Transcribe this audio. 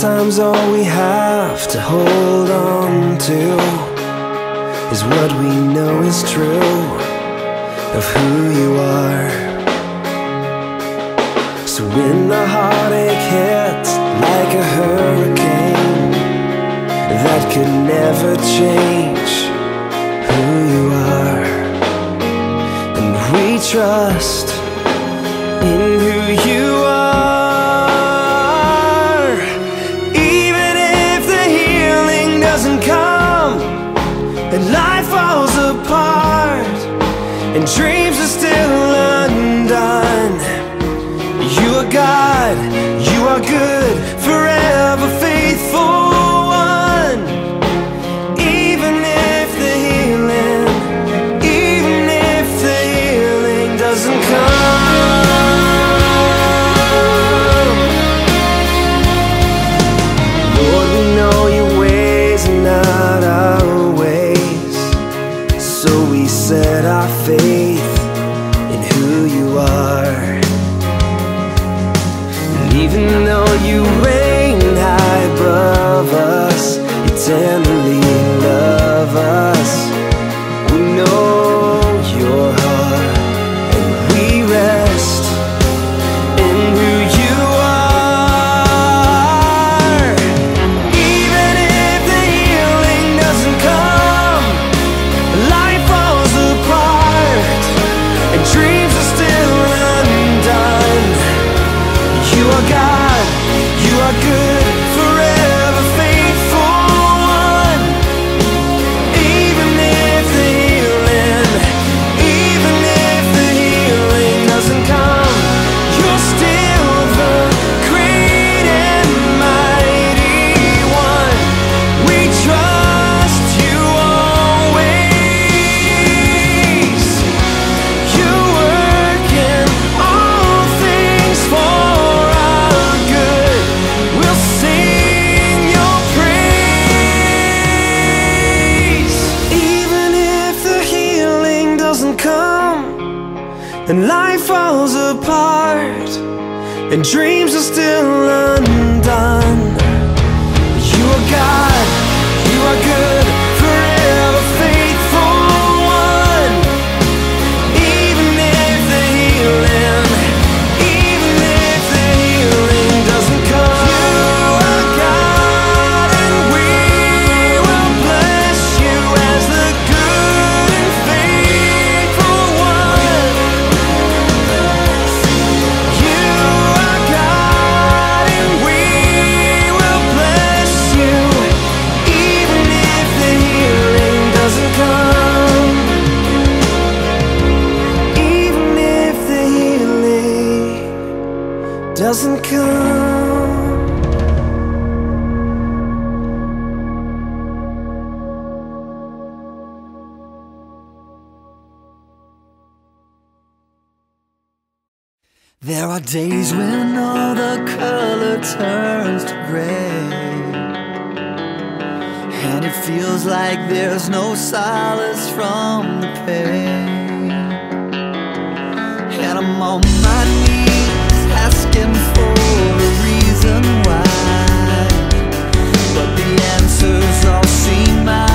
Sometimes all we have to hold on to is what we know is true of who you are. So when the heartache hits like a hurricane, that could never change who you are. And we trust and dreams even though you reign high above us, tenderly love us. And life falls apart and dreams are still undone. You are God, you are good, doesn't come. There are days when all the color turns to gray. And it feels like there's no solace from the pain. And I'm on my knees answers all seem out.